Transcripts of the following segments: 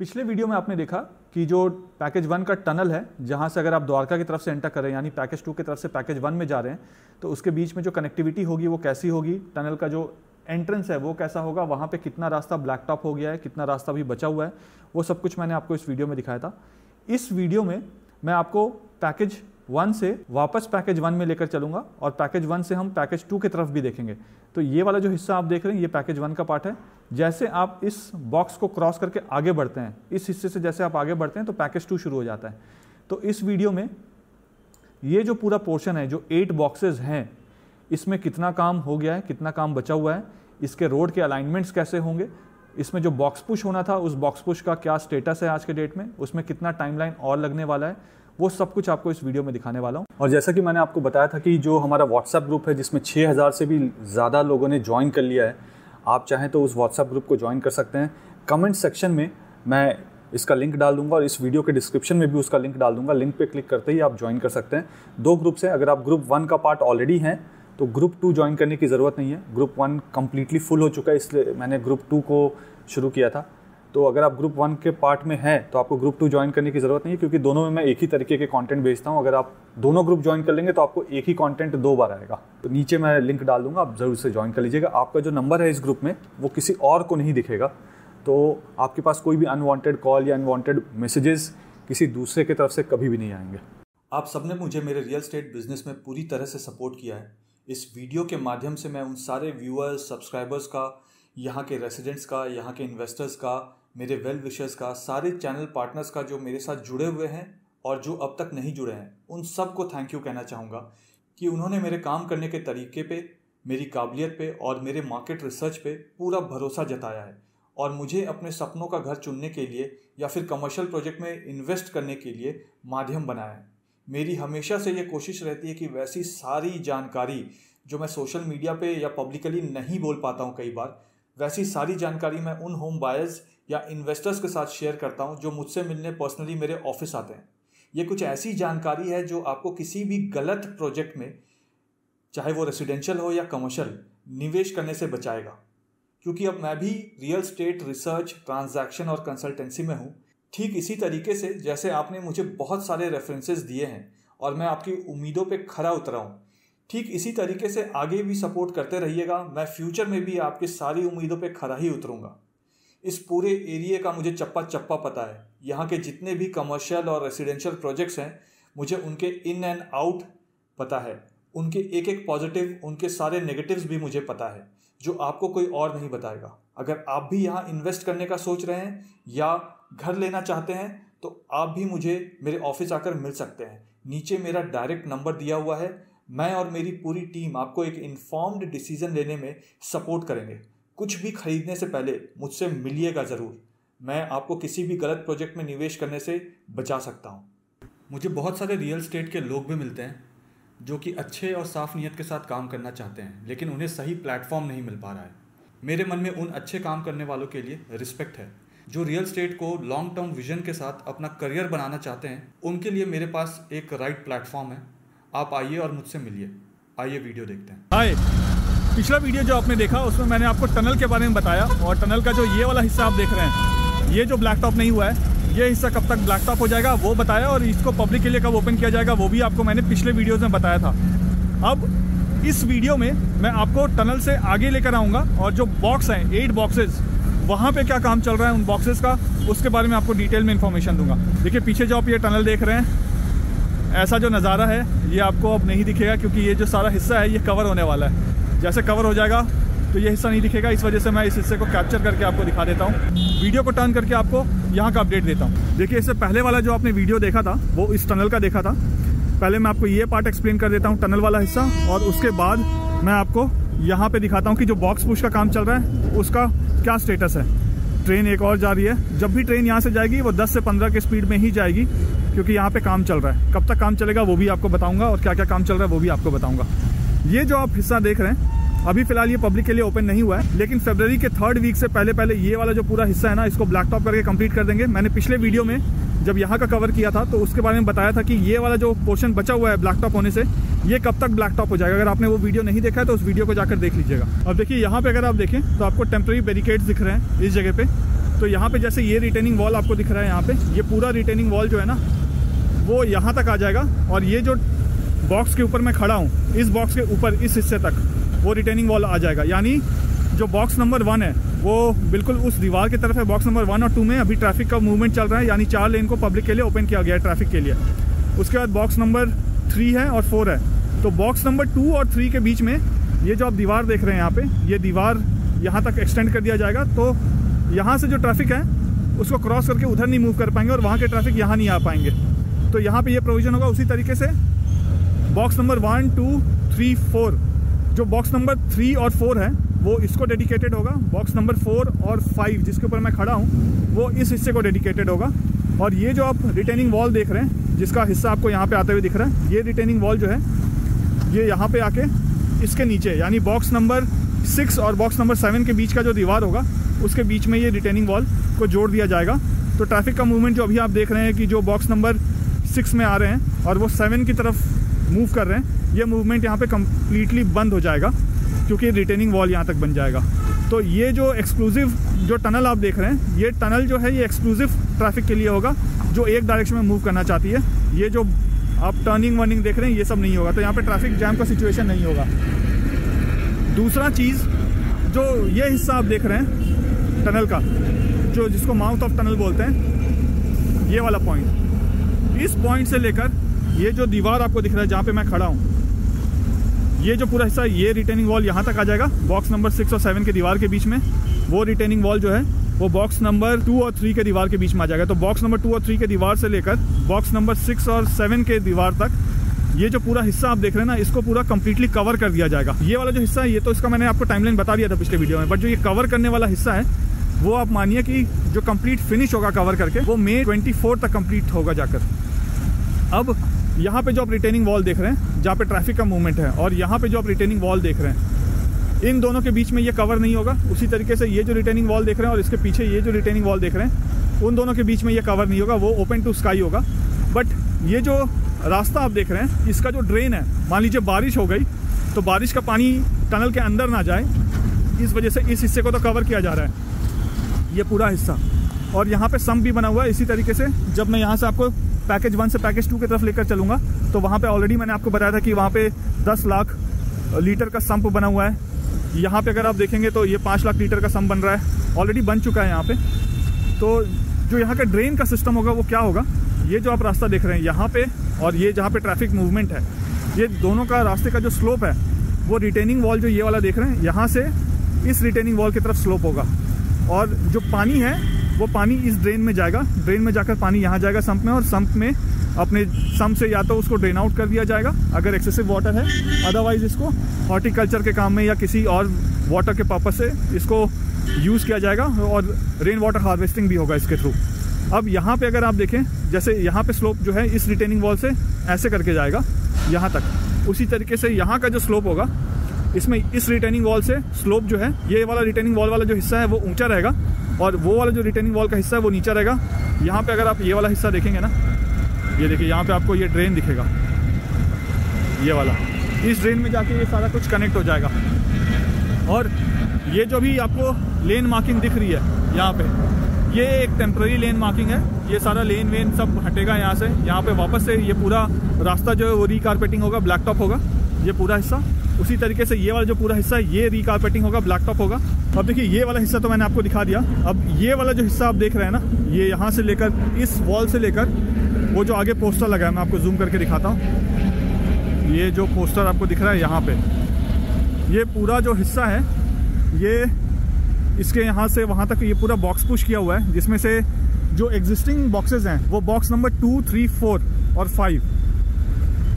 पिछले वीडियो में आपने देखा कि जो पैकेज वन का टनल है, जहाँ से अगर आप द्वारका की तरफ़ से एंटर करें यानी पैकेज टू की तरफ़ से पैकेज वन में जा रहे हैं तो उसके बीच में जो कनेक्टिविटी होगी, वो कैसी होगी? टनल का जो एंट्रेंस है, वो कैसा होगा? वहाँ पे कितना रास्ता ब्लैक टॉप हो गया है, कितना रास्ता भी बचा हुआ है? वो सब कुछ मैंने आपको इस वीडियो में दिखाया था। इस वीडियो में मैं आपको पैकेज वन से वापस पैकेज वन में लेकर चलूँगा और पैकेज वन से हम पैकेज टू की तरफ़ भी देखेंगे। तो ये वाला जो हिस्सा आप देख रहे हैं, ये पैकेज वन का पार्ट है। जैसे आप इस बॉक्स को क्रॉस करके आगे बढ़ते हैं, इस हिस्से से जैसे आप आगे बढ़ते हैं तो पैकेज टू शुरू हो जाता है। तो इस वीडियो में ये जो पूरा पोर्शन है, जो एट बॉक्सेज हैं, इसमें कितना काम हो गया है, कितना काम बचा हुआ है, इसके रोड के अलाइनमेंट्स कैसे होंगे, इसमें जो बॉक्स पुश होना था, उस बॉक्स पुश का क्या स्टेटस है आज के डेट में, उसमें कितना टाइमलाइन और लगने वाला है वो सब कुछ आपको इस वीडियो में दिखाने वाला हूँ। और जैसा कि मैंने आपको बताया था कि जो हमारा व्हाट्सएप ग्रुप है, जिसमें 6000 से भी ज़्यादा लोगों ने ज्वाइन कर लिया है, आप चाहें तो उस व्हाट्सएप ग्रुप को ज्वाइन कर सकते हैं। कमेंट सेक्शन में मैं इसका लिंक डाल दूँगा और इस वीडियो के डिस्क्रिप्शन में भी उसका लिंक डाल दूँगा लिंक पे क्लिक करते ही आप ज्वाइन कर सकते हैं। दो ग्रुप्स हैं। अगर आप ग्रुप वन का पार्ट ऑलरेडी हैं तो ग्रुप टू ज्वाइन करने की ज़रूरत नहीं है। ग्रुप वन कम्प्लीटली फुल हो चुका है, इसलिए मैंने ग्रुप टू को शुरू किया था। तो अगर आप ग्रुप वन के पार्ट में हैं तो आपको ग्रुप टू ज्वाइन करने की ज़रूरत नहीं है, क्योंकि दोनों में मैं एक ही तरीके के कंटेंट भेजता हूँ। अगर आप दोनों ग्रुप ज्वाइन कर लेंगे तो आपको एक ही कंटेंट दो बार आएगा। तो नीचे मैं लिंक डाल दूँगा, आप ज़रूर से ज्वाइन कर लीजिएगा। आपका जो नंबर है इस ग्रुप में, वो किसी और को नहीं दिखेगा। तो आपके पास कोई भी अनवांटेड कॉल या अनवांटेड मैसेजेस किसी दूसरे की तरफ़ से कभी भी नहीं आएँगे। आप सबने मुझे मेरे रियल स्टेट बिज़नेस में पूरी तरह से सपोर्ट किया है। इस वीडियो के माध्यम से मैं उन सारे व्यूअर्स सब्सक्राइबर्स का, यहाँ के रेसिडेंट्स का, यहाँ के इन्वेस्टर्स का मेरे वेल विशर्स का, सारे चैनल पार्टनर्स का जो मेरे साथ जुड़े हुए हैं और जो अब तक नहीं जुड़े हैं, उन सबको थैंक यू कहना चाहूँगा कि उन्होंने मेरे काम करने के तरीके पे, मेरी काबिलियत पे और मेरे मार्केट रिसर्च पे पूरा भरोसा जताया है। और मुझे अपने सपनों का घर चुनने के लिए या फिर कमर्शियल प्रोजेक्ट में इन्वेस्ट करने के लिए माध्यम बनाया है। मेरी हमेशा से ये कोशिश रहती है कि वैसी सारी जानकारी जो मैं सोशल मीडिया पे या पब्लिकली नहीं बोल पाता हूँ कई बार, वैसी सारी जानकारी मैं उन होम बायर्स या इन्वेस्टर्स के साथ शेयर करता हूँ, जो मुझसे मिलने पर्सनली मेरे ऑफ़िस आते हैं। ये कुछ ऐसी जानकारी है जो आपको किसी भी गलत प्रोजेक्ट में, चाहे वो रेसिडेंशियल हो या कमर्शियल निवेश करने से बचाएगा। क्योंकि अब मैं भी रियल स्टेट रिसर्च ट्रांजैक्शन और कंसल्टेंसी में हूँ। ठीक इसी तरीके से जैसे आपने मुझे बहुत सारे रेफरेंसेस दिए हैं और मैं आपकी उम्मीदों पे खरा उतरा हूँ। ठीक इसी तरीके से आगे भी सपोर्ट करते रहिएगा। मैं फ्यूचर में भी आपकी सारी उम्मीदों पे खरा ही उतरूँगा। इस पूरे एरिए का मुझे चप्पा चप्पा पता है। यहाँ के जितने भी कमर्शियल और रेसिडेंशियल प्रोजेक्ट्स हैं, मुझे उनके इन एंड आउट पता है। उनके एक एक पॉजिटिव उनके सारे नेगेटिव्स भी मुझे पता है, जो आपको कोई और नहीं बताएगा। अगर आप भी यहाँ इन्वेस्ट करने का सोच रहे हैं या घर लेना चाहते हैं तो आप भी मुझे मेरे ऑफ़िस आकर मिल सकते हैं। नीचे मेरा डायरेक्ट नंबर दिया हुआ है। मैं और मेरी पूरी टीम आपको एक इन्फॉर्म्ड डिसीज़न लेने में सपोर्ट करेंगे। कुछ भी खरीदने से पहले मुझसे मिलिएगा ज़रूर। मैं आपको किसी भी गलत प्रोजेक्ट में निवेश करने से बचा सकता हूँ। मुझे बहुत सारे रियल स्टेट के लोग भी मिलते हैं, जो कि अच्छे और साफ़ नीयत के साथ काम करना चाहते हैं, लेकिन उन्हें सही प्लेटफॉर्म नहीं मिल पा रहा है। मेरे मन में उन अच्छे काम करने वालों के लिए रिस्पेक्ट है, जो रियल स्टेट को लॉन्ग टर्म विजन के साथ अपना करियर बनाना चाहते हैं। उनके लिए मेरे पास एक राइट प्लेटफॉर्म है। आप आइए और मुझसे मिलिए। आइए वीडियो देखते हैं। हाय पिछला वीडियो जो आपने देखा, उसमें मैंने आपको टनल के बारे में बताया और टनल का जो ये वाला हिस्सा आप देख रहे हैं, ये जो ब्लैक टॉप नहीं हुआ है, ये हिस्सा कब तक ब्लैक टॉप हो जाएगा वो बताया और इसको पब्लिक के लिए कब ओपन किया जाएगा वो भी आपको मैंने पिछले वीडियोज़ में बताया था। अब इस वीडियो में मैं आपको टनल से आगे लेकर आऊँगा और जो बॉक्स हैं एट बॉक्सेज वहाँ पे क्या काम चल रहा है उन बॉक्सेस का, उसके बारे में आपको डिटेल में इन्फॉर्मेशन दूँगा। देखिए, पीछे जो आप ये टनल देख रहे हैं, ऐसा जो नज़ारा है, ये आपको अब नहीं दिखेगा क्योंकि ये जो सारा हिस्सा है, ये कवर होने वाला है। जैसे कवर हो जाएगा तो ये हिस्सा नहीं दिखेगा। इस वजह से मैं इस हिस्से को कैप्चर करके आपको दिखा देता हूँ। वीडियो को टर्न करके आपको यहाँ का अपडेट देता हूँ। देखिए, इससे पहले वाला जो आपने वीडियो देखा था, वो इस टनल का देखा था। पहले मैं आपको ये पार्ट एक्सप्लेन कर देता हूँ टनल वाला हिस्सा, और उसके बाद मैं आपको यहाँ पे दिखाता हूँ कि जो बॉक्स पुश का काम चल रहा है, उसका क्या स्टेटस है। ट्रेन एक और जा रही है। जब भी ट्रेन यहाँ से जाएगी, वो 10 से 15 के स्पीड में ही जाएगी, क्योंकि यहाँ पे काम चल रहा है। कब तक काम चलेगा, वो भी आपको बताऊँगा, और क्या क्या काम चल रहा है, वो भी आपको बताऊँगा। ये जो आप हिस्सा देख रहे हैं, अभी फ़िलहाल ये पब्लिक के लिए ओपन नहीं हुआ है, लेकिन फेब्रवरी के थर्ड वीक से पहले पहले ये वाला जो पूरा हिस्सा है ना, इसको ब्लैक टॉप करके कंप्लीट कर देंगे। मैंने पिछले वीडियो में जब यहाँ का कवर किया था तो उसके बारे में बताया था कि ये वाला जो पोर्शन बचा हुआ है ब्लैक टॉप होने से, ये कब तक ब्लैक टॉप हो जाएगा? अगर आपने वो वीडियो नहीं देखा है तो उस वीडियो को जाकर देख लीजिएगा। अब देखिए, यहाँ पे अगर आप देखें तो आपको टेम्प्रेरी बैरिकेड्स दिख रहे हैं इस जगह पे। तो यहाँ पे जैसे ये रिटेनिंग वॉल आपको दिख रहा है यहाँ पे, ये पूरा रिटेनिंग वॉल जो है ना, वो यहाँ तक आ जाएगा। और ये जो बॉक्स के ऊपर मैं खड़ा हूँ। इस बॉक्स के ऊपर, इस हिस्से तक वो रिटेनिंग वॉल आ जाएगा। यानी जो बॉक्स नंबर वन है, वो बिल्कुल उस दीवार की तरफ़ है। बॉक्स नंबर वन और टू में अभी ट्रैफ़िक का मूवमेंट चल रहा है। यानी चार लेन को पब्लिक के लिए ओपन किया गया है ट्रैफ़िक के लिए। उसके बाद बॉक्स नंबर थ्री है और फोर है। तो बॉक्स नंबर टू और थ्री के बीच में ये जो आप दीवार देख रहे हैं यहाँ पे, ये दीवार यहाँ तक एक्सटेंड कर दिया जाएगा। तो यहाँ से जो ट्रैफ़िक है, उसको क्रॉस करके उधर नहीं मूव कर पाएँगे और वहाँ के ट्रैफ़िक यहाँ नहीं आ पाएँगे। तो यहाँ पे ये प्रोविज़न होगा उसी तरीके से। Box number one two three four जो बॉक्स नंबर थ्री और फोर है, वो इसको डेडिकेटेड होगा। बॉक्स नंबर फोर और फाइव जिसके ऊपर मैं खड़ा हूँ, वो इस हिस्से को डेडिकेटेड होगा। और ये जो आप रिटेनिंग वॉल देख रहे हैं, जिसका हिस्सा आपको यहाँ पे आते हुए दिख रहा है, ये रिटेनिंग वॉल जो है, ये यहाँ पे आके इसके नीचे, यानी बॉक्स नंबर सिक्स और बॉक्स नंबर सेवन के बीच का जो दीवार होगा, उसके बीच में ये रिटेनिंग वॉल को जोड़ दिया जाएगा। तो ट्रैफ़िक का मूवमेंट जो अभी आप देख रहे हैं कि जो बॉक्स नंबर सिक्स में आ रहे हैं, और वो सेवन की तरफ़ मूव कर रहे हैं, ये मूवमेंट यहाँ पे कम्प्लीटली बंद हो जाएगा, क्योंकि रिटेनिंग वॉल यहाँ तक बन जाएगा। तो ये जो एक्सक्लूसिव जो टनल आप देख रहे हैं, ये टनल जो है, ये एक्सक्लूसिव ट्रैफ़िक के लिए होगा, जो एक डायरेक्शन में मूव करना चाहती है। ये जो आप टर्निंग वर्निंग देख रहे हैं, ये सब नहीं होगा। तो यहाँ पे ट्रैफ़िक जैम का सिचुएशन नहीं होगा। दूसरा चीज़, जो ये हिस्सा आप देख रहे हैं टनल का, जो जिसको माउथ ऑफ़ टनल बोलते हैं, ये वाला पॉइंट इस पॉइंट से लेकर ये जो दीवार आपको दिख रहा है, जहाँ पे मैं खड़ा हूँ, ये जो पूरा हिस्सा ये रिटेनिंग वॉल यहाँ तक आ जाएगा। बॉक्स नंबर सिक्स और सेवन के दीवार के बीच में, वो रिटेनिंग वॉल जो है, वो बॉक्स नंबर टू और थ्री के दीवार के बीच में आ जाएगा। तो बॉक्स नंबर टू और थ्री के दीवार से लेकर बॉक्स नंबर सिक्स और सेवन के दीवार तक, ये जो पूरा हिस्सा आप देख रहे हैं ना, इसको पूरा कंप्लीटली कवर कर दिया जाएगा। ये वाला जो हिस्सा है, ये तो इसका मैंने आपको टाइमलाइन बता दिया था पिछले वीडियो में बट जो ये कवर करने वाला हिस्सा है, वो आप मानिए कि जो कंप्लीट फिनिश होगा कवर करके, वो मे ट्वेंटी तक कंप्लीट होगा जाकर। अब यहाँ पे जो आप रिटेनिंग वॉल देख रहे हैं, जहाँ पे ट्रैफ़िक का मूवमेंट है, और यहाँ पे जो आप रिटेनिंग वॉल देख रहे हैं, इन दोनों के बीच में ये कवर नहीं होगा। उसी तरीके से ये जो रिटेनिंग वॉल देख रहे हैं और इसके पीछे ये जो रिटेनिंग वॉल देख रहे हैं, उन दोनों के बीच में ये कवर नहीं होगा, वो ओपन टू स्काई होगा। बट ये जो रास्ता आप देख रहे हैं, इसका जो ड्रेन है, मान लीजिए बारिश हो गई तो बारिश का पानी टनल के अंदर ना जाए, इस वजह से इस हिस्से को तो कवर किया जा रहा है। ये पूरा हिस्सा। और यहाँ पे सम भी बना हुआ है, इसी तरीके से, जब मैं यहाँ से आपको पैकेज वन से पैकेज टू की तरफ़ लेकर चलूँगा। तो वहाँ पे ऑलरेडी मैंने आपको बताया था कि वहाँ पे 10 लाख लीटर का सम्प बना हुआ है। यहाँ पे अगर आप देखेंगे तो ये पाँच लाख लीटर का सम्प बन रहा है। ऑलरेडी बन चुका है यहाँ पे। तो जो यहाँ का ड्रेन का सिस्टम होगा, वो क्या होगा? ये जो आप रास्ता देख रहे हैं, यहाँ पे और ये जहाँ पे ट्रैफ़िक मूवमेंट है, ये दोनों का रास्ते का जो स्लोप है, वो रिटेनिंग वॉल जो ये वाला देख रहे हैं, यहाँ से इस रिटेनिंग वॉल की तरफ़ स्लोप होगा। और जो पानी है वो पानी इस ड्रेन में जाएगा। ड्रेन में जाकर पानी यहाँ जाएगा संप में और संप में अपने संप से या तो उसको ड्रेन आउट कर दिया जाएगा, अगर एक्सेसिव वाटर है। अदरवाइज़ इसको हॉर्टिकल्चर के काम में या किसी और वाटर के पर्पज से इसको यूज़ किया जाएगा और रेन वाटर हार्वेस्टिंग भी होगा इसके थ्रू अब यहाँ पे अगर आप देखें, जैसे यहाँ पे स्लोप जो है इस रिटेनिंग वॉल से ऐसे करके जाएगा, यहाँ तक। उसी तरीके से यहाँ का जो स्लोप होगा, इसमें इस रिटेनिंग वॉल से स्लोप जो है, ये वाला रिटेनिंग वॉल वाला जो हिस्सा है, वो ऊँचा रहेगा। और वो वाला जो रिटेनिंग वॉल का हिस्सा है, वो नीचा रहेगा। यहाँ पे अगर आप ये वाला हिस्सा देखेंगे ना, ये देखिए, यहाँ पे आपको ये ड्रेन दिखेगा। ये वाला। इस ड्रेन में जाके ये सारा कुछ कनेक्ट हो जाएगा। और ये जो भी आपको लेन मार्किंग दिख रही है, यहाँ पे, ये एक टेम्प्रेरी लेन मार्किंग है। ये सारा लेन वेन सब हटेगा यहाँ से। यहाँ पे वापस से ये पूरा रास्ता जो है, वो रिकारपेटिंग होगा ब्लैक टॉप होगा। ये पूरा हिस्सा। उसी तरीके से ये वाला जो पूरा हिस्सा है, ये रिकारपेटिंग होगा ब्लैक टॉप होगा। अब देखिए, ये वाला हिस्सा तो मैंने आपको दिखा दिया। अब ये वाला जो हिस्सा आप देख रहे हैं ना, ये यहाँ से लेकर, इस वॉल से लेकर, वो जो आगे पोस्टर लगा है, मैं आपको जूम करके दिखाता हूँ। ये जो पोस्टर आपको दिख रहा है यहाँ पे, ये पूरा जो हिस्सा है, ये इसके यहाँ से वहाँ तक ये पूरा बॉक्स पुश किया हुआ है, जिसमें से जो एग्जिस्टिंग बॉक्सेज हैं, वो box number two three four और फाइव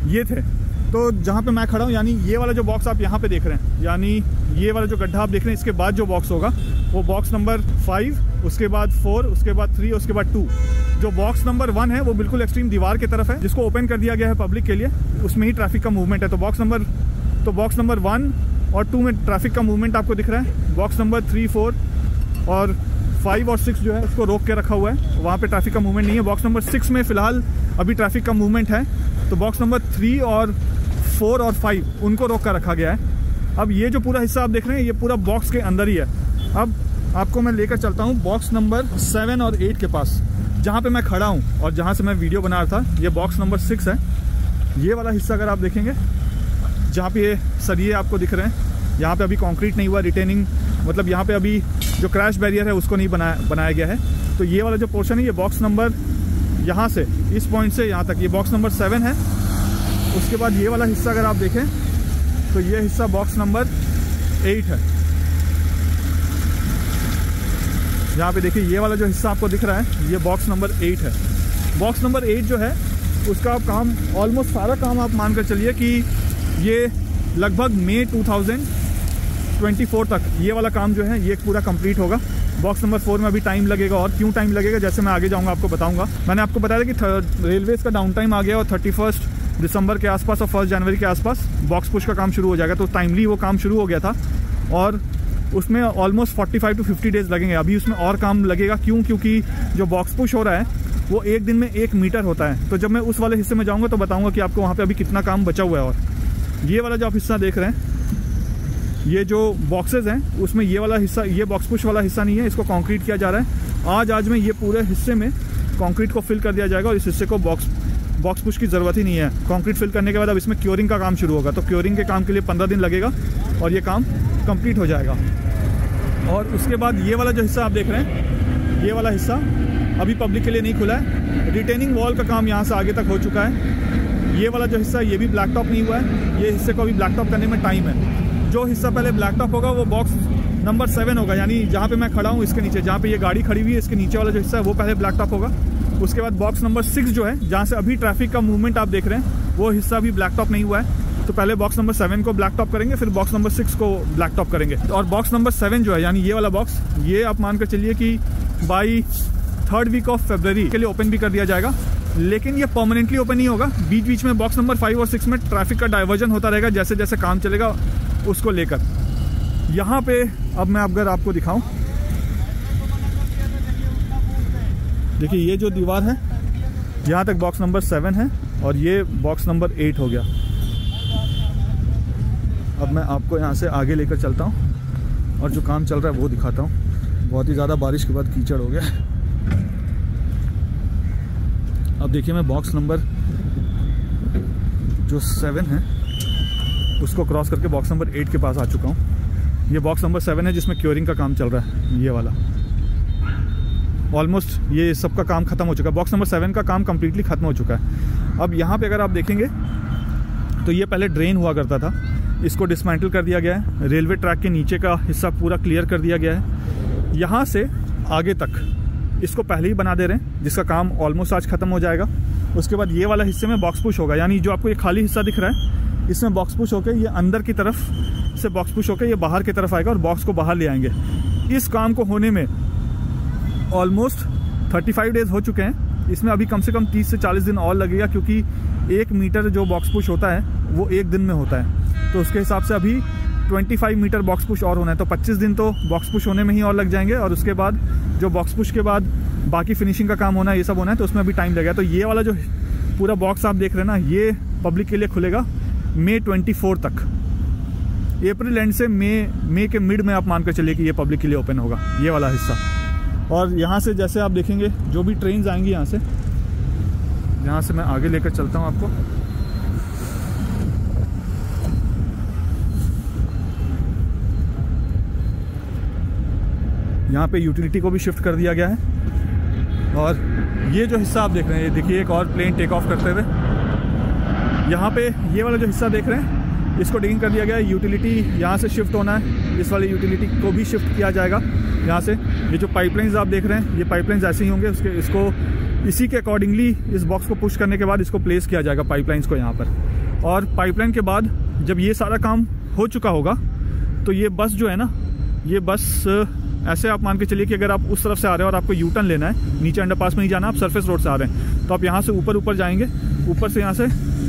ये थे। तो जहाँ पे मैं खड़ा हूँ, यानी ये वाला जो बॉक्स आप यहाँ पे देख रहे हैं, यानी ये वाला जो गड्ढा आप देख रहे हैं, इसके बाद जो बॉक्स होगा, वो बॉक्स नंबर फाइव उसके बाद फोर उसके बाद थ्री उसके बाद टू जो बॉक्स नंबर वन है, वो बिल्कुल एक्सट्रीम दीवार की तरफ़ है, जिसको ओपन कर दिया गया है पब्लिक के लिए, उसमें ही ट्रैफ़िक का मूवमेंट है. तो बॉक्स नंबर तो बॉक्स नंबर वन और टू में ट्रैफ़िक का मूवमेंट आपको दिख रहा है. बॉक्स नंबर थ्री फोर और फाइव और सिक्स जो है, उसको रोक के रखा हुआ है. वहाँ पे ट्रैफ़िक का मूवमेंट नहीं है. बॉक्स नंबर सिक्स में फ़िलहाल अभी ट्रैफ़िक का मूवमेंट है. तो बॉक्स नंबर थ्री और फोर और फाइव, उनको रोक कर रखा गया है। अब ये जो पूरा हिस्सा आप देख रहे हैं, ये पूरा बॉक्स के अंदर ही है। अब आपको मैं लेकर चलता हूँ बॉक्स नंबर सेवन और एट के पास, जहाँ पे मैं खड़ा हूँ और जहाँ से मैं वीडियो बना रहा था। ये बॉक्स नंबर सिक्स है। ये वाला हिस्सा अगर आप देखेंगे, जहाँ पे ये सरिये आपको दिख रहे हैं, यहाँ पे अभी कंक्रीट नहीं हुआ रिटेनिंग मतलब यहाँ पे अभी जो क्रैश बैरियर है, उसको नहीं बनाया बनाया गया है। तो ये वाला जो पोर्शन है, ये बॉक्स नंबर यहाँ से, इस पॉइंट से यहाँ तक। ये बॉक्स नंबर सेवन है। उसके बाद ये वाला हिस्सा अगर आप देखें तो ये हिस्सा बॉक्स नंबर एट है। यहाँ पे देखिए, ये वाला जो हिस्सा आपको दिख रहा है, ये बॉक्स नंबर एट है। बॉक्स नंबर एट जो है, उसका आप काम ऑलमोस्ट सारा काम आप मान कर चलिए कि ये लगभग मई 2024 तक ये वाला काम जो है, ये पूरा कंप्लीट होगा। बॉक्स नंबर फोर में अभी टाइम लगेगा और क्यों टाइम लगेगा, जैसे मैं आगे जाऊँगा, आपको बताऊँगा। मैंने आपको बताया कि रेलवेज का डाउन टाइम आ गया और थर्टी फ़र्स्ट दिसंबर के आसपास और फ़र्स्ट जनवरी के आसपास बॉक्स पुश का काम शुरू हो जाएगा। तो टाइमली वो काम शुरू हो गया था और उसमें ऑलमोस्ट 45 टू 50 डेज़ लगेंगे। अभी उसमें और काम लगेगा। क्यों? क्योंकि जो बॉक्स पुश हो रहा है, वो एक दिन में एक मीटर होता है। तो जब मैं उस वाले हिस्से में जाऊँगा तो बताऊँगा कि आपको वहाँ पर अभी कितना काम बचा हुआ है और। ये वाला जो आप हिस्सा देख रहे हैं, ये जो बॉक्सेज हैं, उसमें ये वाला हिस्सा, ये बॉक्स पुश वाला हिस्सा नहीं है। इसको कॉन्क्रीट किया जा रहा है। आज आज में ये पूरे हिस्से में कॉन्क्रीट को फिल कर दिया जाएगा और इस हिस्से को बॉक्स बॉक्स पुश की ज़रूरत ही नहीं है। कंक्रीट फिल करने के बाद अब इसमें क्योरिंग का काम शुरू होगा। तो क्योरिंग के काम के लिए पंद्रह दिन लगेगा और ये काम कंप्लीट हो जाएगा। और उसके बाद ये वाला जो हिस्सा आप देख रहे हैं, ये वाला हिस्सा अभी पब्लिक के लिए नहीं खुला है। रिटेनिंग वॉल का काम यहाँ से आगे तक हो चुका है। ये वाला जो हिस्सा, ये भी ब्लैक टॉप नहीं हुआ है। ये हिस्से को अभी ब्लैक टॉप करने में टाइम है। जो हिस्सा पहले ब्लैक टॉप होगा, वो बॉक्स नंबर सेवन होगा। यानी जहाँ पे मैं खड़ा हूँ, इसके नीचे। जहाँ पे ये गाड़ी खड़ी हुई है, इसके नीचे वाला जो हिस्सा है, वो पहले ब्लैक टॉप होगा। उसके बाद बॉक्स नंबर सिक्स जो है, जहाँ से अभी ट्रैफ़िक का मूवमेंट आप देख रहे हैं, वो हिस्सा अभी ब्लैक टॉप नहीं हुआ है। तो पहले बॉक्स नंबर सेवन को ब्लैक टॉप करेंगे, फिर बॉक्स नंबर सिक्स को ब्लैक टॉप करेंगे। और बॉक्स नंबर सेवन जो है, यानी ये वाला बॉक्स ये आप मानकर चलिए कि by third week of February के लिए ओपन भी कर दिया जाएगा। लेकिन ये परमानेंटली ओपन नहीं होगा। बीच बीच में बॉक्स नंबर फाइव और सिक्स में ट्रैफ़िक का डाइवर्जन होता रहेगा जैसे जैसे काम चलेगा, उसको लेकर। यहाँ पे अब मैं अगर आपको दिखाऊँ देखिए, ये जो दीवार है, यहाँ तक बॉक्स नंबर सेवन है और ये बॉक्स नंबर एट हो गया। अब मैं आपको यहाँ से आगे लेकर चलता हूँ और जो काम चल रहा है वो दिखाता हूँ। बहुत ही ज़्यादा बारिश के बाद कीचड़ हो गया। अब देखिए, मैं बॉक्स नंबर जो सेवन है, उसको क्रॉस करके बॉक्स नंबर एट के पास आ चुका हूँ। ये बॉक्स नंबर सेवन है जिसमें क्योरिंग का काम चल रहा है, ये वाला। ऑलमोस्ट ये सबका काम खत्म हो चुका है। बॉक्स नंबर सेवन का काम कम्प्लीटली खत्म हो चुका है। अब यहाँ पे अगर आप देखेंगे तो ये पहले ड्रेन हुआ करता था। इसको डिसमेंटल कर दिया गया है। रेलवे ट्रैक के नीचे का हिस्सा पूरा क्लियर कर दिया गया है। यहाँ से आगे तक इसको पहले ही बना दे रहे हैं, जिसका काम ऑलमोस्ट आज खत्म हो जाएगा। उसके बाद ये वाला हिस्से में बॉक्स पुश होगा। यानी जो आपको ये खाली हिस्सा दिख रहा है, इसमें बॉक्स पुश होकर ये अंदर की तरफ़ से बॉक्स पुश होकर ये बाहर की तरफ़ आएगा और बॉक्स को बाहर ले आएँगे। इस काम को होने में ऑलमोस्ट 35 डेज़ हो चुके हैं। इसमें अभी कम से कम 30 से 40 दिन और लगेगा क्योंकि एक मीटर जो बॉक्स पुश होता है, वो एक दिन में होता है। तो उसके हिसाब से अभी 25 मीटर बॉक्स पुश और होना है। तो 25 दिन तो बॉक्स पुश होने में ही और लग जाएँगे और उसके बाद जो बॉक्स पुश के बाद बाकी फिनिशिंग का काम होना है, ये सब होना है तो उसमें अभी टाइम लगेगा। तो ये वाला जो पूरा बॉक्स आप देख रहे हैं ना, ये पब्लिक के लिए खुलेगा मे ट्वेंटी तक। अप्रैल एंड से मे मे के मिड में आप मानकर चलिए कि ये पब्लिक के लिए ओपन होगा। ये वाला हिस्सा। और यहाँ से जैसे आप देखेंगे, जो भी ट्रेन आएँगी यहाँ से यहाँ से मैं आगे लेकर चलता हूँ आपको। यहाँ पे यूटिलिटी को भी शिफ्ट कर दिया गया है। और ये जो हिस्सा आप देख रहे हैं, ये देखिए एक और प्लेन टेक ऑफ़ करते हुए। यहाँ पे ये वाला जो हिस्सा देख रहे हैं, इसको डिगिंग कर दिया गया है। यूटिलिटी यहाँ से शिफ्ट होना है। इस वाली यूटिलिटी को भी शिफ्ट किया जाएगा। यहाँ से, ये जो पाइपलाइंस आप देख रहे हैं, ये पाइपलाइंस ऐसे ही होंगे, उसके, इसको, इसी के अकॉर्डिंगली इस बॉक्स को पुश करने के बाद इसको प्लेस किया जाएगा पाइपलाइंस को यहाँ पर। और पाइपलाइन के बाद, जब ये सारा काम हो चुका होगा तो ये बस जो है ना, ये बस, ऐसे आप मान के चलिए कि अगर आप उस तरफ़ से आ रहे हैं और आपको यू टर्न लेना है, नीचे अंडरपास में नहीं जाना आप सरफेस रोड से आ रहे हैं तो आप यहाँ से ऊपर ऊपर जाएँगे, ऊपर से यहाँ से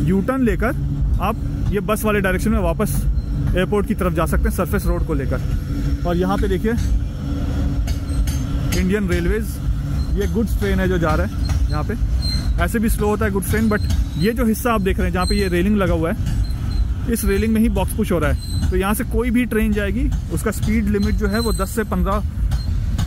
यू टर्न लेकर आप ये बस वाले डायरेक्शन में वापस एयरपोर्ट की तरफ़ जा सकते हैं सरफेस रोड को लेकर। और यहाँ पे देखिए इंडियन रेलवेज ये गुड्स ट्रेन है जो जा रहा है यहाँ पे। ऐसे भी स्लो होता है गुड्स ट्रेन बट ये जो हिस्सा आप देख रहे हैं, जहाँ पे ये रेलिंग लगा हुआ है, इस रेलिंग में ही बॉक्स पुश हो रहा है। तो यहाँ से कोई भी ट्रेन जाएगी, उसका स्पीड लिमिट जो है वो 10 से 15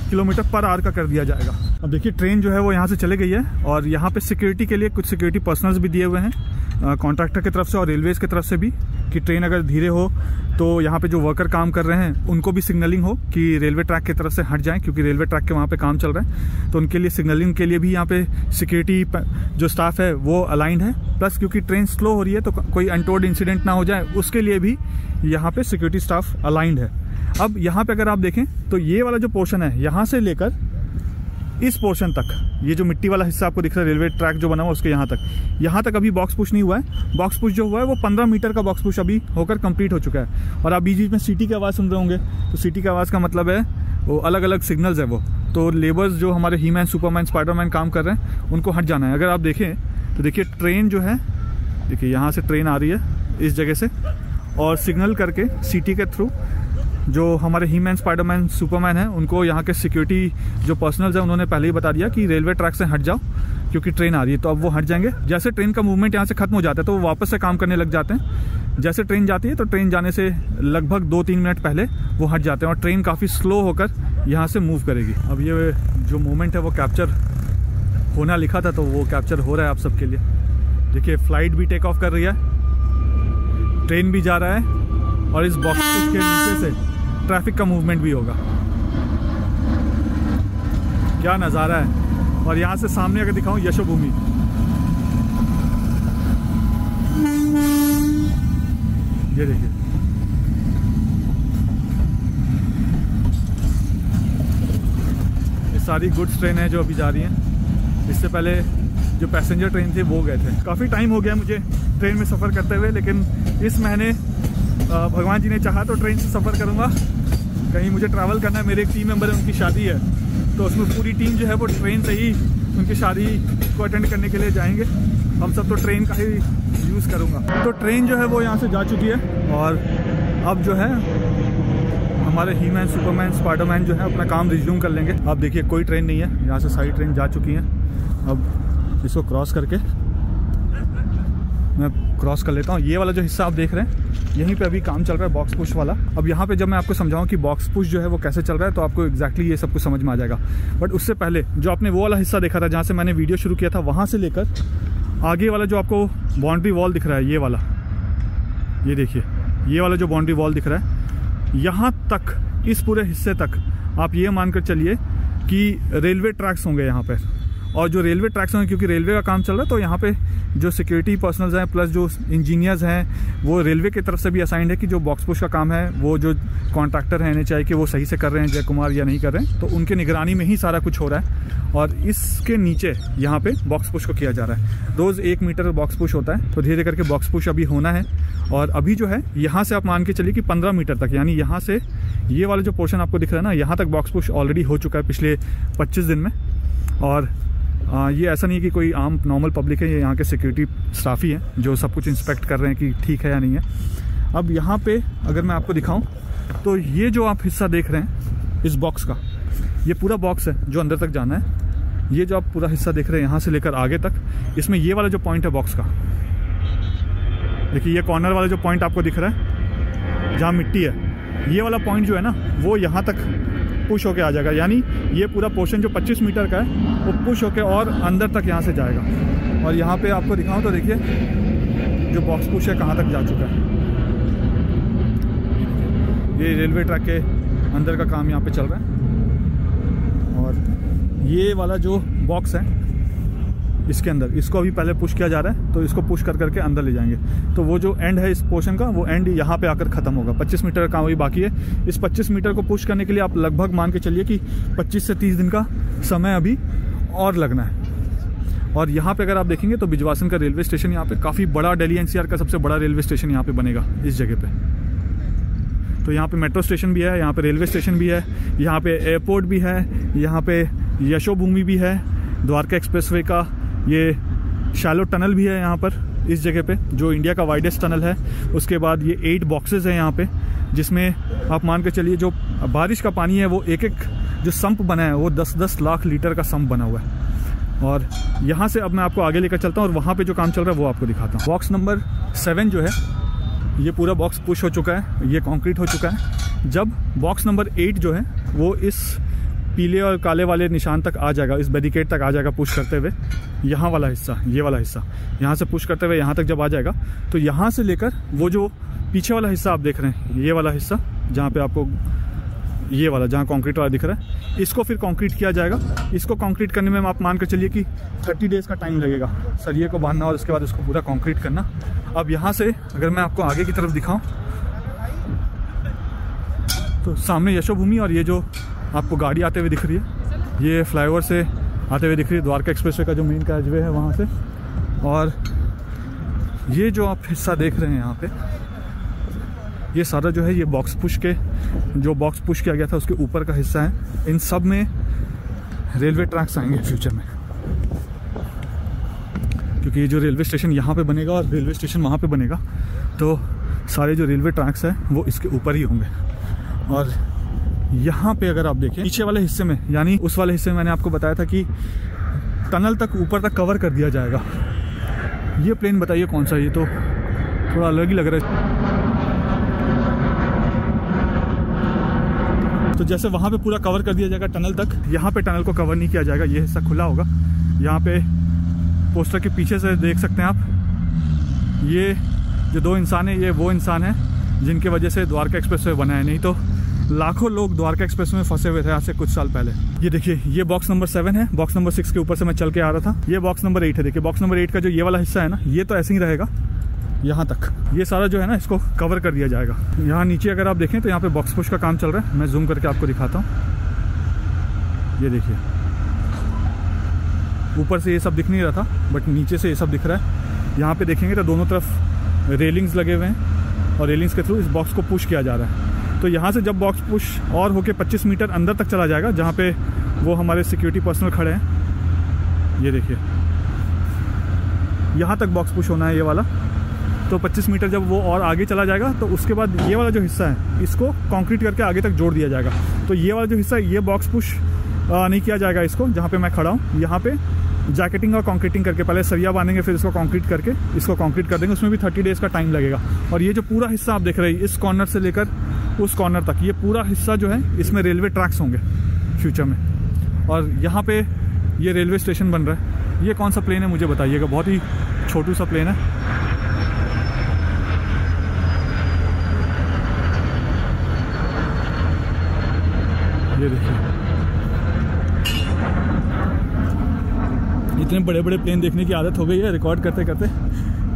किलोमीटर पर आर का कर दिया जाएगा। अब देखिए ट्रेन जो है वो यहाँ से चले गई है और यहाँ पे सिक्योरिटी के लिए कुछ सिक्योरिटी पर्सनल्स भी दिए हुए हैं कॉन्ट्रैक्टर की तरफ़ से और रेलवेज की तरफ़ से भी। कि ट्रेन अगर धीरे हो तो यहाँ पे जो वर्कर काम कर रहे हैं, उनको भी सिग्नलिंग हो कि रेलवे ट्रैक की तरफ़ से हट जाएँ, क्योंकि रेलवे ट्रैक के वहाँ पे काम चल रहा है। तो उनके लिए सिग्नलिंग के लिए भी यहाँ पे सिक्योरिटी जो स्टाफ है, वो अलाइंड है। प्लस क्योंकि ट्रेन स्लो हो रही है तो कोई अनटोल्ड इंसिडेंट ना हो जाए, उसके लिए भी यहाँ पर सिक्योरिटी स्टाफ अलाइंड है। अब यहाँ पर अगर आप देखें तो ये वाला जो पोर्शन है, यहाँ से लेकर इस पोर्शन तक, ये जो मिट्टी वाला हिस्सा आपको दिख रहा है, रेलवे ट्रैक जो बना हुआ उसके यहाँ तक। यहाँ तक अभी बॉक्स पुश नहीं हुआ है। बॉक्स पुश जो हुआ है, वो पंद्रह मीटर का बॉक्स पुश अभी होकर कंप्लीट हो चुका है। और आप बीच बीच में सिटी की आवाज़ सुन रहे होंगे तो सिटी की आवाज़ का मतलब है, वो अलग अलग सिग्नल्स है वो। तो लेबर्स जो हमारे ही मैन सुपरमैन स्पाइडरमैन काम कर रहे हैं, उनको हट जाना है। अगर आप देखें तो देखिए ट्रेन जो है, देखिए यहाँ से ट्रेन आ रही है, इस जगह से। और सिग्नल करके सिटी के थ्रू जो हमारे ही मैन स्पाइडरमैन सुपरमैन है, उनको यहाँ के सिक्योरिटी जो पर्सनल्स हैं, उन्होंने पहले ही बता दिया कि रेलवे ट्रैक से हट जाओ, क्योंकि ट्रेन आ रही है तो अब वो हट जाएँगे। जैसे ट्रेन का मूवमेंट यहाँ से खत्म हो जाता है तो वो वापस से काम करने लग जाते हैं। जैसे ट्रेन जाती है तो ट्रेन जाने से लगभग दो तीन मिनट पहले वो हट जाते हैं, और ट्रेन काफ़ी स्लो होकर यहाँ से मूव करेगी। अब ये जो मूवमेंट है, वो कैप्चर होना लिखा था तो वो कैप्चर हो रहा है आप सबके लिए। देखिए फ़्लाइट भी टेक ऑफ़ कर रही है ट्रेन भी जा रहा है, और इस बॉक्स के नीचे से ट्रैफ़िक का मूवमेंट भी होगा। क्या नज़ारा है। और यहाँ से सामने अगर दिखाऊँ, यशोभूमि। ये देखिए। ये सारी गुड्स ट्रेन है जो अभी जा रही हैं। इससे पहले जो पैसेंजर ट्रेन थी, वो गए थे। काफ़ी टाइम हो गया मुझे ट्रेन में सफ़र करते हुए, लेकिन इस महीने भगवान जी ने चाहा तो ट्रेन से सफ़र करूँगा। कहीं मुझे ट्रैवल करना है, मेरे एक टीम मेंबर है, उनकी शादी है तो उसमें पूरी टीम जो है वो ट्रेन से ही उनकी शादी को अटेंड करने के लिए जाएँगे। हम सब तो ट्रेन का ही यूज़ करूँगा। तो ट्रेन जो है वो यहाँ से जा चुकी है और अब जो है, हमारे ही मैन सुपरमैन स्पाइडरमैन जो है अपना काम रिज्यूम कर लेंगे। अब देखिए, कोई ट्रेन नहीं है, यहाँ से सारी ट्रेन जा चुकी हैं। अब इसको क्रॉस करके मैं क्रॉस कर लेता हूँ। ये वाला जो हिस्सा आप देख रहे हैं, यहीं पे अभी काम चल रहा है बॉक्स पुश वाला। अब यहाँ पे जब मैं आपको समझाऊँ कि बॉक्स पुश जो है वो कैसे चल रहा है तो आपको एक्जैक्टली ये सब कुछ समझ में आ जाएगा। बट उससे पहले, जो आपने वो वाला हिस्सा देखा था, जहाँ से मैंने वीडियो शुरू किया था, वहाँ से लेकर आगे वाला जो आपको बाउंड्री वॉल दिख रहा है, ये वाला। ये देखिए, ये वाला जो बाउंड्री वॉल दिख रहा है, यहाँ तक, इस पूरे हिस्से तक, आप ये मानकर चलिए कि रेलवे ट्रैक्स होंगे यहाँ पर। और जो रेलवे ट्रैक्स हैं, क्योंकि रेलवे का काम चल रहा है तो यहाँ पे जो सिक्योरिटी पर्सनल्स हैं प्लस जो इंजीनियर्स हैं, वो रेलवे की तरफ़ से भी असाइंड है कि जो बॉक्स पुश का काम है, वो जो कॉन्ट्रैक्टर हैं चाहे कि, वो सही से कर रहे हैं, जय कुमार या नहीं कर रहे हैं तो उनके निगरानी में ही सारा कुछ हो रहा है और इसके नीचे यहाँ पे बॉक्स पुश को किया जा रहा है। रोज़ एक मीटर बॉक्स पुश होता है तो धीरे करके बॉक्स पुश अभी होना है और अभी जो है, यहाँ से आप मान के चलिए कि पंद्रह मीटर तक, यानी यहाँ से ये वाला जो पोर्शन आपको दिख रहा है ना, यहाँ तक बॉक्स पुश ऑलरेडी हो चुका है पिछले पच्चीस दिन में और आ, ये ऐसा नहीं है कि कोई आम नॉर्मल पब्लिक है ये यहाँ के सिक्योरिटी स्टाफ ही हैं जो सब कुछ इंस्पेक्ट कर रहे हैं कि ठीक है या नहीं है। अब यहाँ पे अगर मैं आपको दिखाऊँ तो ये जो आप हिस्सा देख रहे हैं इस बॉक्स का ये पूरा बॉक्स है जो अंदर तक जाना है। ये जो आप पूरा हिस्सा देख रहे हैं यहाँ से लेकर आगे तक इसमें ये वाला जो पॉइंट है बॉक्स का देखिए ये कॉर्नर वाला जो पॉइंट आपको दिख रहा है जहाँ मिट्टी है ये वाला पॉइंट जो है ना वो यहाँ तक पुश होकर आ जाएगा। यानी ये पूरा पोर्शन जो 25 मीटर का है, वो पुश होकर और अंदर तक यहाँ से जाएगा। और यहाँ पे आपको दिखाऊँ तो देखिए, जो बॉक्स पुश है, कहाँ तक जा चुका है। ये रेलवे ट्रैक के अंदर का काम यहाँ पे चल रहा है। और ये वाला जो बॉक्स है इसके अंदर। इसको अभी पहले पुश किया जा रहा है तो इसको पुश कर करके अंदर ले जाएँगे। तो वो जो एंड है इस पोर्शन का, वो एंड यहाँ पे आकर ख़त्म होगा। 25 मीटर का काम अभी बाकी है। इस 25 मीटर को पुश करने के लिए आप लगभग मान के चलिए कि 25 से 30 दिन का समय अभी और लगना है। और यहाँ पे अगर आप देखेंगे तो बिजवासन का रेलवे स्टेशन यहाँ पे काफ़ी बड़ा डेली एनसीआर का सबसे बड़ा रेलवे स्टेशन यहाँ पे बनेगा इस जगह पे। तो यहाँ पे मेट्रो स्टेशन भी है, यहाँ पे रेलवे स्टेशन भी है, यहाँ पे एयरपोर्ट भी है, यहाँ पे यशोभूमि भी है, द्वारका एक्सप्रेसवे का ये शैलो टनल भी है यहाँ पर, इस जगह पे, जो इंडिया का वाइडेस्ट टनल है। उसके बाद ये एट बॉक्सेस हैं यहाँ पे, जिसमें आप मान के चलिए, जो बारिश का पानी है, वो एक एक जो संप बना है, वो दस दस लाख लीटर का संप बना हुआ है। और यहाँ से अब मैं आपको आगे लेकर चलता हूँ, और वहाँ पे जो काम चल रहा है, वो आपको दिखाता हूँ। बॉक्स नंबर सेवन जो है, ये पूरा बॉक्स पुश हो चुका है, ये कॉन्क्रीट हो चुका है। जब बॉक्स नंबर एट जो है, वो इस पीले और काले वाले निशान तक आ जाएगा, इस बैरिकेड तक आ जाएगा पुश करते हुए। यहाँ वाला हिस्सा, ये वाला हिस्सा। यहाँ से पुश करते हुए यहाँ तक जब आ जाएगा तो यहाँ से लेकर वो जो पीछे वाला हिस्सा आप देख रहे हैं, ये वाला हिस्सा, जहाँ पे आपको ये वाला, जहाँ कंक्रीट वाला दिख रहा है, इसको फिर कंक्रीट किया जाएगा। इसको कंक्रीट करने में आप मान कर चलिए कि 30 डेज़ का टाइम लगेगा। सरिये को बांधना और उसके बाद इसको पूरा कंक्रीट करना। अब यहाँ से अगर मैं आपको आगे की तरफ़ दिखाऊँ तो सामने यशोभूमि और ये जो आपको गाड़ी आते हुए दिख रही है। ये फ्लाईओवर से आते हुए दिख रही है, द्वारका एक्सप्रेस का जो मेन कैजवे है वहाँ से। और ये जो आप हिस्सा देख रहे हैं यहाँ पे, ये सारा जो है ये बॉक्स पुश के, जो बॉक्स पुश किया गया था उसके ऊपर का हिस्सा है। इन सब में रेलवे ट्रैक्स आएँगे फ्यूचर में। क्योंकि ये जो रेलवे स्टेशन यहाँ पे बनेगा और रेलवे स्टेशन वहाँ पे बनेगा तो सारे जो रेलवे ट्रैक्स हैं, वो इसके ऊपर ही होंगे। और यहाँ पे अगर आप देखें, पीछे वाले हिस्से में, यानी उस वाले हिस्से में मैंने आपको बताया था कि टनल तक ऊपर तक कवर कर दिया जाएगा। ये प्लेन बताइए कौन सा ये तो थोड़ा अलग ही लग रहा है। तो जैसे वहाँ पे पूरा कवर कर दिया जाएगा टनल तक, यहाँ पे टनल को कवर नहीं किया जाएगा, ये हिस्सा खुला होगा। यहाँ पे पोस्टर के पीछे से देख सकते हैं आप। ये जो दो इंसान है, ये वो इंसान है, जिनके वजह से द्वारका एक्सप्रेस वे बना है। नहीं तो लाखों लोग द्वारका एक्सप्रेस में फंसे हुए थे आज से कुछ साल पहले। ये देखिए, ये बॉक्स नंबर सेवन है। बॉक्स नंबर सिक्स के ऊपर से मैं चल के आ रहा था। ये बॉक्स नंबर एट है। देखिए बॉक्स नंबर एट का जो ये वाला हिस्सा है ना, ये तो ऐसे ही रहेगा। यहाँ तक। ये सारा जो है ना, इसको कवर कर दिया जाएगा। यहाँ नीचे अगर आप देखें तो यहाँ पे बॉक्स पुश का काम चल रहा है। मैं जूम करके आपको दिखाता हूँ। ये देखिए। ऊपर से ये सब दिख नहीं रहा था बट नीचे से ये सब दिख रहा है। यहाँ पे देखेंगे तो दोनों तरफ़ रेलिंग्स लगे हुए हैं और रेलिंग्स के थ्रू इस बॉक्स को पुश किया जा रहा है। तो यहाँ से जब बॉक्स पुश और होके 25 मीटर अंदर तक चला जाएगा, जहाँ पे वो हमारे सिक्योरिटी पर्सनल खड़े हैं। ये देखिए। यहाँ तक बॉक्स पुश होना है ये वाला। तो 25 मीटर जब वो और आगे चला जाएगा तो उसके बाद ये वाला जो हिस्सा है, इसको कंक्रीट करके आगे तक जोड़ दिया जाएगा। तो ये वाला जो हिस्सा है, ये बॉक्स पुश नहीं किया जाएगा इसको, जहाँ पे मैं खड़ा हूँ। यहाँ पे जैकेटिंग और कंक्रीटिंग करके, पहले सरिया बांधेंगे, फिर इसको कंक्रीट करके, इसको कंक्रीट कर देंगे। उसमें भी थर्टी डेज़ का टाइम लगेगा। और ये जो पूरा हिस्सा आप देख रहे हैं, इस कॉर्नर से लेकर उस कॉर्नर तक। ये पूरा हिस्सा जो है, इसमें रेलवे ट्रैक्स होंगे फ्यूचर में। और यहाँ पे ये रेलवे स्टेशन बन रहा है। ये कौन सा प्लेन है, मुझे बताइएगा। बहुत ही छोटू सा प्लेन है। ये देखिए। इतने बड़े बड़े प्लेन देखने की आदत हो गई है रिकॉर्ड करते करते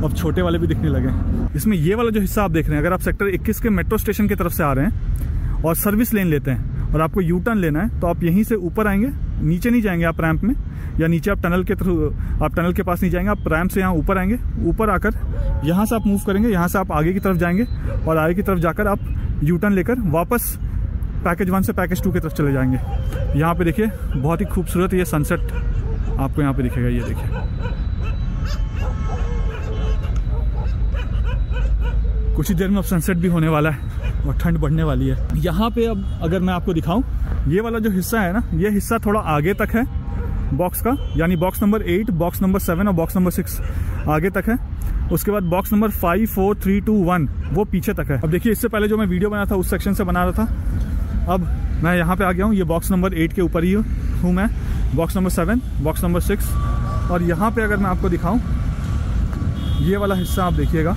अब छोटे वाले भी दिखने लगे इसमें ये वाला जो हिस्सा आप देख रहे हैं, अगर आप सेक्टर 21 के मेट्रो स्टेशन की तरफ़ से आ रहे हैं और सर्विस लेन लेते हैं और आपको यू टर्न लेना है तो आप यहीं से ऊपर आएँगे, नीचे नहीं जाएँगे आप रैंप में, या नीचे आप टनल के थ्रू आप टनल के पास नहीं जाएँगे, आप रैंप से यहाँ ऊपर आएँगे, ऊपर आकर यहाँ से आप मूव करेंगे, यहाँ से आप आगे की तरफ़ जाएँगे और आगे की तरफ़ जाकर आप यू टर्न लेकर वापस पैकेज वन से पैकेज टू की तरफ़ चले जाएँगे। यहाँ पे देखिए, बहुत ही खूबसूरत ये सनसेट आपको यहाँ पे दिखेगा, ये देखिए। कुछ ही देर में अब सनसेट भी होने वाला है और ठंड बढ़ने वाली है। यहाँ पे अब अगर मैं आपको दिखाऊँ, ये वाला जो हिस्सा है ना, ये हिस्सा थोड़ा आगे तक है बॉक्स का, यानी box number eight box number seven और बॉक्स नंबर सिक्स आगे तक है। उसके बाद box number five four three two one वो पीछे तक है। अब देखिए, इससे पहले जो मैं वीडियो बना था, उस सेक्शन से बना रहा था, अब मैं यहाँ पे आ गया हूँ, ये बॉक्स नंबर एट के ऊपर ही हूँ मैं। Box number seven box number six और यहाँ पे अगर मैं आपको दिखाऊँ, ये वाला हिस्सा आप देखिएगा।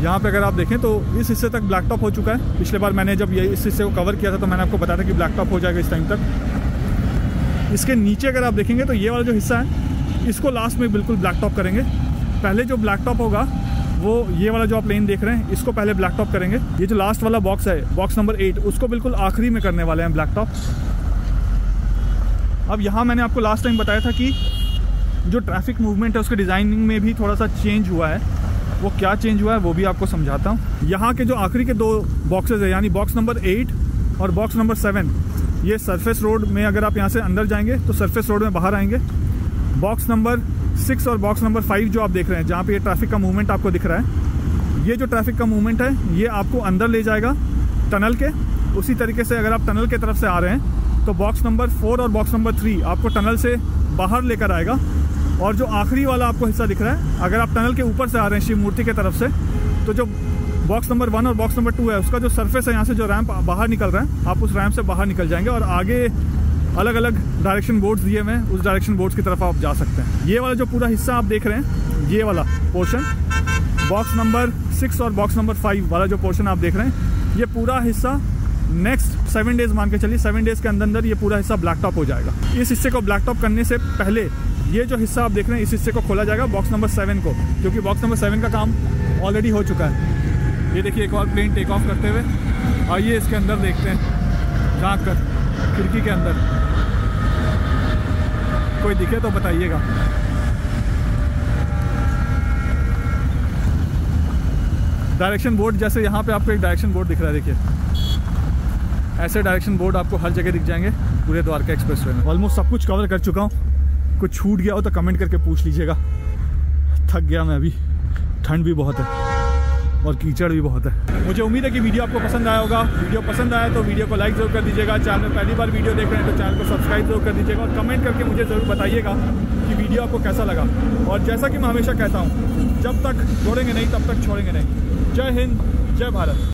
यहाँ पे अगर आप देखें तो इस हिस्से तक ब्लैक टॉप हो चुका है। पिछले बार मैंने जब ये इस हिस्से को कवर किया था तो मैंने आपको बताया था कि ब्लैक टॉप हो जाएगा इस टाइम तक। इसके नीचे अगर आप देखेंगे तो ये वाला जो हिस्सा है, इसको लास्ट में बिल्कुल ब्लैक टॉप करेंगे। पहले जो ब्लैक टॉप होगा, वो ये वाला जो आप लेन देख रहे हैं, इसको पहले ब्लैक टॉप करेंगे। ये जो लास्ट वाला बॉक्स है बॉक्स नंबर एट उसको बिल्कुल आखिरी में करने वाले हैं ब्लैक टॉप अब यहाँ मैंने आपको लास्ट टाइम बताया था कि जो ट्रैफ़िक मूवमेंट है, उसके डिज़ाइनिंग में भी थोड़ा सा चेंज हुआ है। वो क्या चेंज हुआ है, वो भी आपको समझाता हूँ। यहाँ के जो आखिरी के दो बॉक्सेज है, यानी बॉक्स नंबर एट और बॉक्स नंबर सेवन ये सरफेस रोड में अगर आप यहाँ से अंदर जाएँगे तो सरफेस रोड में बाहर आएँगे। बॉक्स नंबर सिक्स और बॉक्स नंबर फाइव जो आप देख रहे हैं, जहाँ पे ये ट्रैफ़िक का मूवमेंट आपको दिख रहा है। ये जो ट्रैफ़िक का मूवमेंट है, ये आपको अंदर ले जाएगा टनल के। उसी तरीके से अगर आप टनल के तरफ़ से आ रहे हैं तो बॉक्स नंबर फोर और बॉक्स नंबर थ्री आपको टनल से बाहर लेकर आएगा। और जो आखिरी वाला आपको हिस्सा दिख रहा है, अगर आप टनल के ऊपर से आ रहे हैं शिव मूर्ति के तरफ़ से तो जो बॉक्स नंबर वन और बॉक्स नंबर टू है, उसका जो सरफेस है, यहाँ से जो रैंप बाहर निकल रहा है, आप उस रैंप से बाहर निकल जाएँगे और आगे अलग अलग डायरेक्शन बोर्ड्स दिए हुए हैं, उस डायरेक्शन बोर्ड्स की तरफ़ आप जा सकते हैं। ये वाला जो पूरा हिस्सा आप देख रहे हैं, ये वाला पोर्शन बॉक्स नंबर सिक्स और बॉक्स नंबर फाइव वाला जो पोर्शन आप देख रहे हैं, ये पूरा हिस्सा नेक्स्ट सेवन डेज़ मान के चलिए सेवन डेज़ के अंदर अंदर ये पूरा हिस्सा ब्लैक टॉप हो जाएगा। इस हिस्से को ब्लैक टॉप करने से पहले ये जो हिस्सा आप देख रहे हैं, इस हिस्से को खोला जाएगा बॉक्स नंबर सेवन को, क्योंकि बॉक्स नंबर सेवन का काम ऑलरेडी हो चुका है। ये देखिए, एक और प्लेन टेक ऑफ़ करते हुए, आइए इसके अंदर देखते हैं, झाँक कर, खिड़की के अंदर। कोई दिखे तो बताइएगा। डायरेक्शन बोर्ड जैसे यहाँ पे आपको एक डायरेक्शन बोर्ड दिख रहा है, देखिए। ऐसे डायरेक्शन बोर्ड आपको हर जगह दिख जाएँगे, पूरे द्वारका एक्सप्रेस वे में। ऑलमोस्ट सब कुछ कवर कर चुका हूँ। कुछ छूट गया हो तो कमेंट करके पूछ लीजिएगा। थक गया मैं अभी। ठंड भी बहुत है और कीचड़ भी बहुत है। मुझे उम्मीद है कि वीडियो आपको पसंद आया होगा। वीडियो पसंद आया तो वीडियो को लाइक ज़रूर कर दीजिएगा। चैनल में पहली बार वीडियो देख रहे हैं तो चैनल को सब्सक्राइब ज़रूर कर दीजिएगा और कमेंट करके मुझे ज़रूर बताइएगा कि वीडियो आपको कैसा लगा। और जैसा कि मैं हमेशा कहता हूँ, जब तक जोड़ेंगे नहीं, तब तक छोड़ेंगे नहीं। जय हिंद, जय भारत।